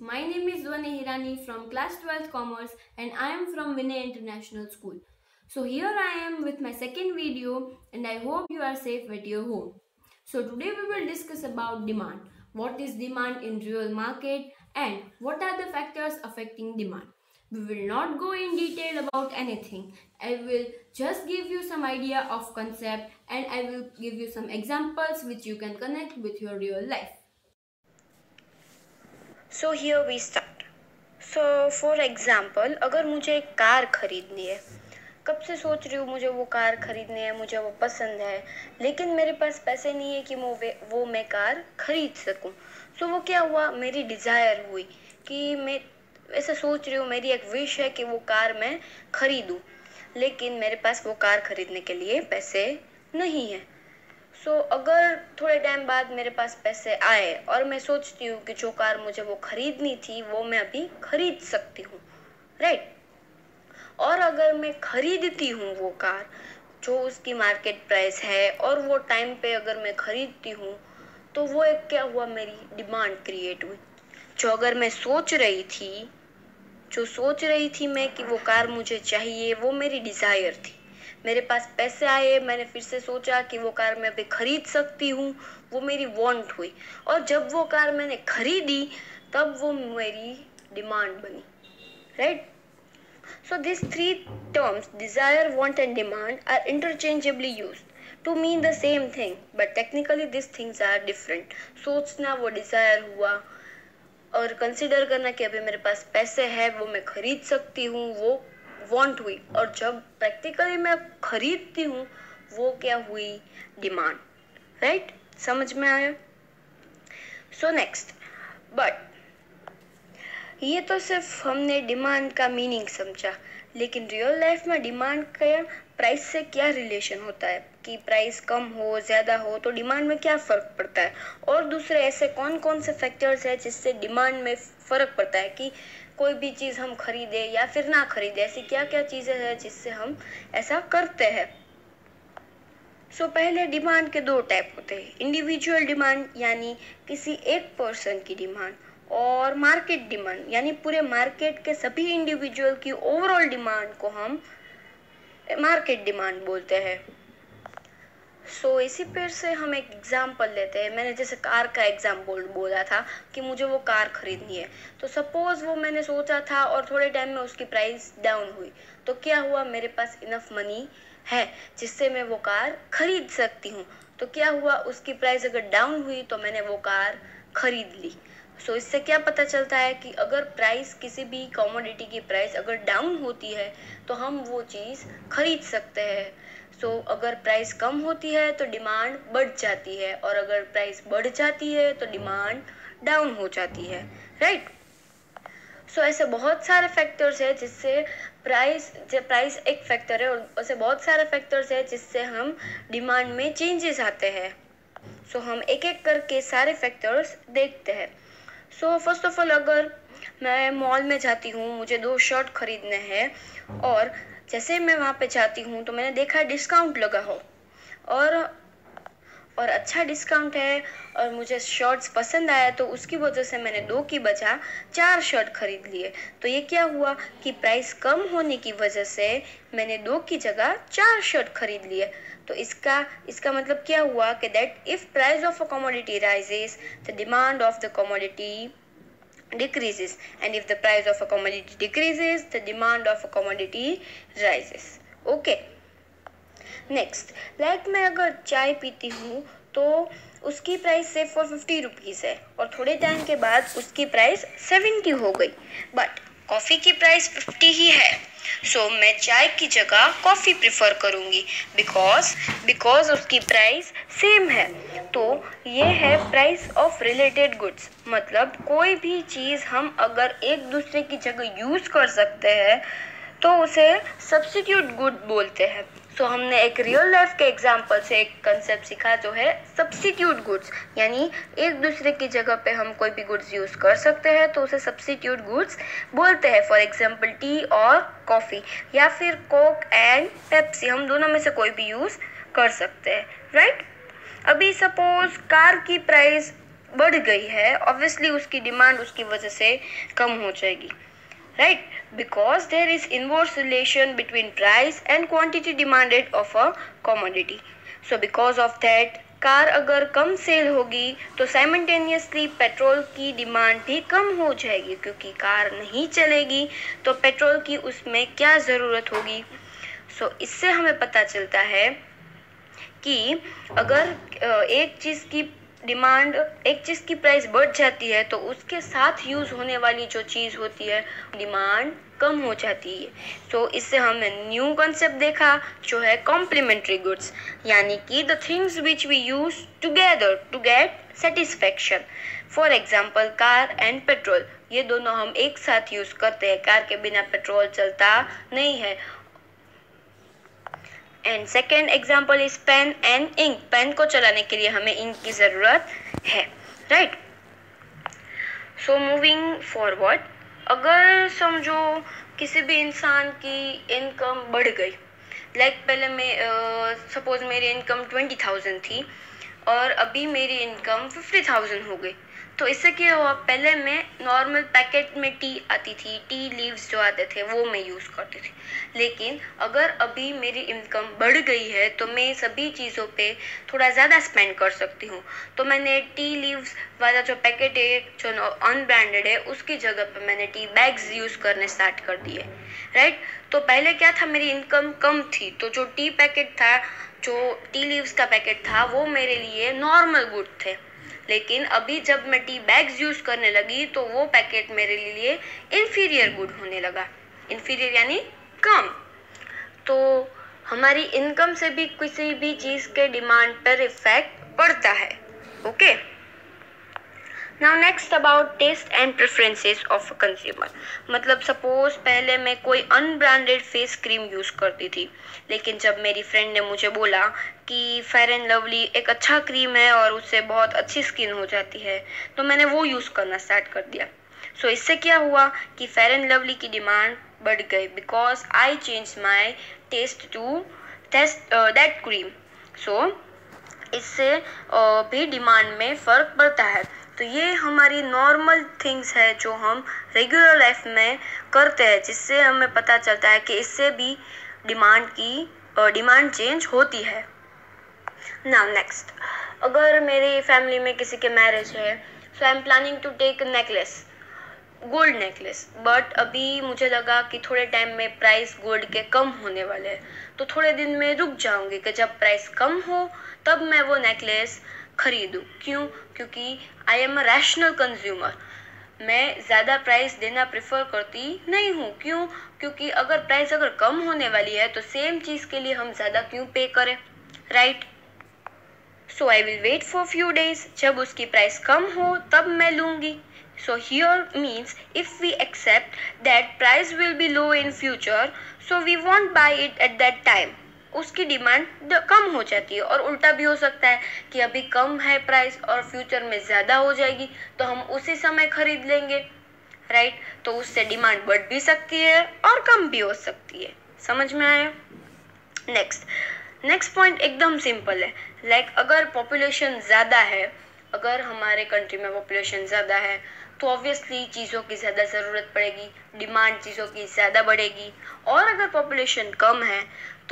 My name is Dwane Hirani from class 12 Commerce and I am from Vinay International School. So here I am with my second video and I hope you are safe at your home. So today we will discuss about demand. What is demand in real market and what are the factors affecting demand. We will not go in detail about anything. I will just give you some idea of concept and I will give you some examples which you can connect with your real life. So here we start so for example अगर मुझे एक car खरीदनी है कब से सोच रही हूँ मुझे वो कार खरीदनी है मुझे वो पसंद है लेकिन मेरे पास पैसे नहीं है कि वो वो मैं कार खरीद सकूँ। सो so, वो क्या हुआ? मेरी डिज़ायर हुई कि मैं ऐसे सोच रही हूँ मेरी एक विश है कि वो कार मैं खरीदूँ लेकिन मेरे पास वो कार खरीदने के लिए पैसे नहीं है। सो so, अगर थोड़े टाइम बाद मेरे पास पैसे आए और मैं सोचती हूँ कि जो कार मुझे वो खरीदनी थी वो मैं अभी खरीद सकती हूँ राइट और अगर मैं खरीदती हूँ वो कार जो उसकी मार्केट प्राइस है और वो टाइम पे अगर मैं खरीदती हूँ तो वो एक क्या हुआ मेरी डिमांड क्रिएट हुई। जो अगर मैं सोच रही थी जो सोच रही थी मैं कि वो कार मुझे चाहिए वो मेरी डिज़ायर थी। मेरे पास पैसे आए मैंने फिर से सोचा कि वो कार मैं अभी खरीद सकती हूँ वो मेरी वांट हुई और जब वो कार मैंने खरीदी तब वो मेरी डिमांड बनी right So these three terms, desire, want and demand are interchangeably used to mean the same thing, but technically these things are different. सोचना वो desire हुआ और कंसिडर करना कि अभी मेरे पास पैसे हैं वो मैं खरीद सकती हूँ वो वांट हुई। और जब प्रैक्टिकली मैं खरीदती हूँ, वो क्या हुई? Demand right right? समझ में आया? सो नेक्स्ट बट ये तो सिर्फ़ हमने डिमांड का मीनिंग समझा। लेकिन रियल लाइफ में डिमांड का प्राइस से क्या रिलेशन होता है? कि प्राइस कम हो, ज़्यादा हो तो डिमांड में क्या फ़र्क पड़ता है? और दूसरे ऐसे कौन कौन से फैक्टर्स हैं जिससे डिमांड में फ़र्क पड़ता है? कि कोई भी चीज़ हम खरीदे या फिर ना खरीदे ऐसी क्या क्या चीज़ें हैं जिससे हम ऐसा करते हैं? सो so, पहले डिमांड के दो टाइप होते हैं। इंडिविजुअल डिमांड यानी किसी एक पर्सन की डिमांड और मार्केट डिमांड यानी पूरे मार्केट के सभी इंडिविजुअल की ओवरऑल डिमांड को हम मार्केट डिमांड बोलते हैं। सो so, इसी पेड़ से हम एक एग्ज़ाम्पल लेते हैं। मैंने जैसे कार का एग्ज़ाम्पल बोला था कि मुझे वो कार खरीदनी है। तो सपोज़ वो मैंने सोचा था और थोड़े टाइम में उसकी प्राइस डाउन हुई। तो क्या हुआ? मेरे पास इनफ मनी है जिससे मैं वो कार खरीद सकती हूँ। तो क्या हुआ? उसकी प्राइस अगर डाउन हुई तो मैंने वो कार खरीद ली। सो so, इससे क्या पता चलता है कि अगर प्राइस किसी भी कमोडिटी की प्राइस अगर डाउन होती है तो हम वो चीज़ खरीद सकते हैं। सो so, अगर प्राइस कम होती है तो डिमांड बढ़ जाती है। और अगर प्राइस बढ़ जाती है तो डिमांड डाउन हो जाती है। Right right? सो so, ऐसे बहुत सारे फैक्टर्स है जिससे प्राइस जब प्राइस एक फैक्टर है और ऐसे बहुत सारे फैक्टर्स है जिससे हम डिमांड में चेंजेस आते हैं। सो so, हम एक एक करके सारे फैक्टर्स देखते हैं। सो फ़र्स्ट ऑफ़ ऑल अगर मैं मॉल में जाती हूँ, मुझे दो शर्ट खरीदने हैं, और जैसे मैं वहाँ पे जाती हूँ तो मैंने देखा है डिस्काउंट लगा हो। और और अच्छा डिस्काउंट है और मुझे शर्ट्स पसंद आया तो उसकी वजह से मैंने दो की बजा चार शर्ट खरीद लिए। तो ये क्या हुआ कि प्राइस कम होने की वजह से मैंने दो की जगह चार शर्ट खरीद लिए। तो इसका इसका मतलब क्या हुआ कि that if price of a commodity rises the demand of the commodity decreases, and if the price of a commodity decreases, the demand of a commodity rises. Okay. Next like मैं अगर चाय पीती हूँ तो उसकी प्राइस से four fifty rupees है। और थोड़े टाइम के बाद उसकी प्राइस सेवेंटी हो गई। बट कॉफ़ी की प्राइस फिफ्टी ही है। सो so, मैं चाय की जगह कॉफ़ी प्रिफर करूँगी। बिकॉज़ बिकॉज़ उसकी प्राइस सेम है। तो ये है प्राइस ऑफ़ रिलेटेड गुड्स मतलब कोई भी चीज़ हम अगर एक दूसरे की जगह यूज़ कर सकते हैं तो उसे सब्सिट्यूट गुड बोलते हैं। सो so, हमने एक रियल लाइफ के एग्ज़ाम्पल से एक कंसेप्ट सीखा जो है सब्सिट्यूट गुड्स यानी एक दूसरे की जगह पे हम कोई भी गुड्स यूज़ कर सकते हैं तो उसे सब्सिट्यूट गुड्स बोलते हैं. फॉर एग्जांपल टी और कॉफ़ी या फिर कोक एंड पेप्सी हम दोनों में से कोई भी यूज़ कर सकते हैं. Right right? अभी सपोज़ कार की प्राइस बढ़ गई है. ऑब्वियसली उसकी डिमांड उसकी वजह से कम हो जाएगी. Right because there is inverse relation between price and quantity demanded of a commodity so because of that car अगर कम सेल होगी तो साइमल्टेनियसली पेट्रोल की डिमांड भी कम हो जाएगी क्योंकि कार नहीं चलेगी तो पेट्रोल की उसमें क्या ज़रूरत होगी? सो so, इससे हमें पता चलता है कि अगर एक चीज़ की डिमांड एक चीज़ की प्राइस बढ़ जाती है तो उसके साथ यूज़ होने वाली जो चीज़ होती है डिमांड कम हो जाती है। तो इससे हमने न्यू कॉन्सेप्ट देखा, जो है कॉम्प्लीमेंट्री गुड्स यानी कि the things which we use together to get satisfaction for example car and petrol ये दोनों हम एक साथ यूज़ करते हैं। कार के बिना पेट्रोल चलता नहीं है। And second example is pen and ink pen को चलाने के लिए हमें इंक की ज़रूरत है राइट सो मूविंग फॉरवर्ड अगर समझो किसी भी इंसान की इनकम बढ़ गई लाइक like पहले मैं सपोज़ मेरी इनकम ट्वेंटी थाउज़ेंड थी और अभी मेरी इनकम फिफ्टी थाउज़ेंड हो गई तो इससे क्या हुआ पहले मैं नॉर्मल पैकेट में टी आती थी टी लीव्स जो आते थे, वो मैं यूज़ करती थी। लेकिन अगर अभी मेरी इनकम बढ़ गई है तो मैं सभी चीज़ों पे थोड़ा ज़्यादा स्पेंड कर सकती हूँ। तो मैंने टी लीव्स वाला जो पैकेट है, जो अनब्रांडेड है, उसकी जगह पर मैंने टी बैग्स यूज़ करने स्टार्ट कर दिए राइट तो पहले क्या था, मेरी इनकम कम थी। तो जो टी पैकेट था, जो टी लीव्स का पैकेट था, वो मेरे लिए नॉर्मल गुड थे। लेकिन अभी जब मैं टी बैग्स यूज़ करने लगी तो वो पैकेट मेरे लिए इन्फीरियर गुड होने लगा। इन्फीरियर यानी कम। तो हमारी इनकम से भी किसी भी चीज़ के डिमांड पर इफ़ेक्ट पड़ता है। Okay now next about taste and preferences of a consumer मतलब सपोज़ पहले मैं कोई अनब्रांडेड फेस क्रीम यूज़ करती थी लेकिन जब मेरी फ्रेंड ने मुझे बोला कि फेयर एंड लवली एक अच्छा क्रीम है और उससे बहुत अच्छी स्किन हो जाती है तो मैंने वो यूज़ करना स्टार्ट कर दिया। सो so, इससे क्या हुआ कि फेयर एंड लवली की डिमांड बढ़ गई because I change my taste to taste that cream so इससे uh, भी डिमांड में फ़र्क पड़ता है। तो ये हमारी नॉर्मल थिंग्स है जो हम रेगुलर लाइफ में करते हैं, जिससे हमें पता चलता है कि इससे भी डिमांड की डिमांड चेंज होती है। ना नेक्स्ट अगर मेरी फैमिली में किसी के मैरिज है so I am planning to take necklace gold necklace but अभी मुझे लगा कि थोड़े टाइम में प्राइस गोल्ड के कम होने वाले हैं। तो थोड़े दिन में रुक जाऊँगी कि जब प्राइस कम हो, तब मैं वो नेकलेस खरीदूँ। क्यों? क्योंकि I am a rational consumer मैं ज़्यादा प्राइस देना प्रेफर करती नहीं हूँ। क्यों? क्योंकि अगर प्राइस अगर कम होने वाली है तो सेम चीज़ के लिए हम ज़्यादा क्यों पे करें? Right so I will wait for few days जब उसकी प्राइस कम हो, तब मैं लूँगी। So, here means if we accept that price will be low in future, so we won't buy it at that time उसकी डिमांड कम हो जाती है और उल्टा भी हो सकता है कि अभी कम है प्राइस और फ्यूचर में ज़्यादा हो जाएगी तो हम उसी समय खरीद लेंगे राइट तो उससे डिमांड बढ़ भी सकती है और कम भी हो सकती है। समझ में आया? नेक्स्ट नेक्स्ट पॉइंट एकदम सिंपल है। लाइक like, अगर पॉपुलेशन ज़्यादा है अगर हमारे कंट्री में पॉपुलेशन ज़्यादा है तो ऑब्वियसली चीज़ों की ज़्यादा ज़रूरत पड़ेगी डिमांड चीज़ों की ज़्यादा बढ़ेगी और अगर पॉपुलेशन कम है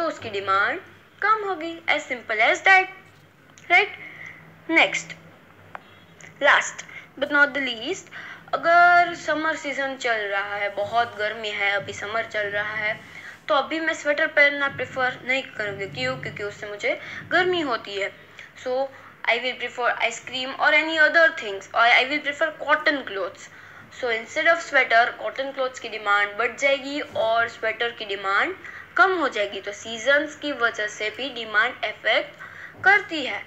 तो उसकी डिमांड कम होगी as simple as that right next last but not the least अगर समर सीज़न चल रहा है बहुत गर्मी है अभी समर चल रहा है तो अभी मैं स्वेटर पहनना प्रेफर नहीं करूँगी। क्यों? क्योंकि उससे मुझे गर्मी होती है। So I prefer ice cream or any other things or I will prefer cotton clothes. So instead of sweater, cotton clothes की डिमांड बढ़ जाएगी और स्वेटर की डिमांड कम हो जाएगी तो सीजन्स की वजह से भी डिमांड इफ़ेक्ट करती है।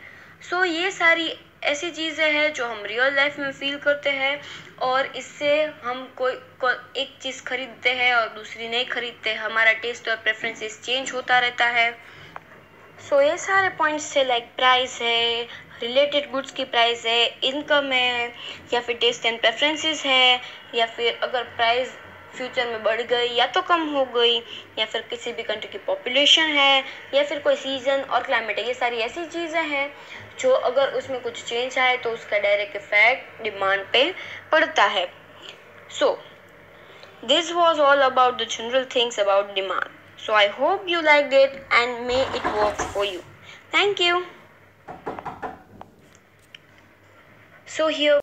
सो so, ये सारी ऐसी चीज़ें हैं जो हम रियल लाइफ में फील करते हैं और इससे हम कोई को, एक चीज़ खरीदते हैं और दूसरी नहीं खरीदते। हमारा टेस्ट और प्रेफरेंसेस चेंज होता रहता है। सो so, ये सारे पॉइंट्स थे लाइक प्राइस है रिलेटेड गुड्स की प्राइस है इनकम है या फिर टेस्ट एंड प्रेफरेंसेस है या फिर अगर प्राइस फ्यूचर में बढ़ गई या तो कम हो गई, या फिर किसी भी कंट्री की पॉपुलेशन है, या फिर कोई सीज़न और क्लाइमेट है, ये सारी ऐसी चीज़ें हैं जो अगर उसमें कुछ चेंज आए तो उसका डायरेक्ट इफ़ेक्ट डिमांड पे पड़ता है। So this was all about the general things about demand so I hope you like it and may it work for you thank you so, here